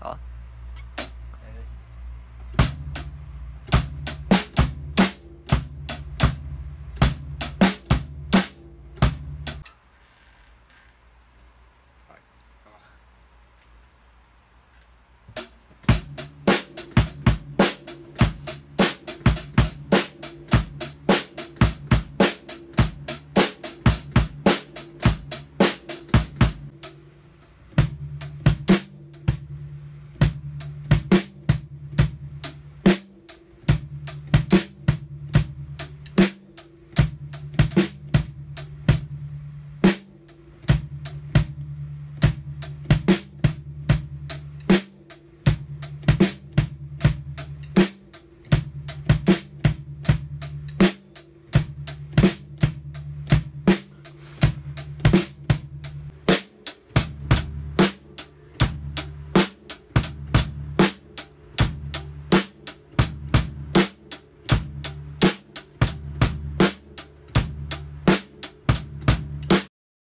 好了。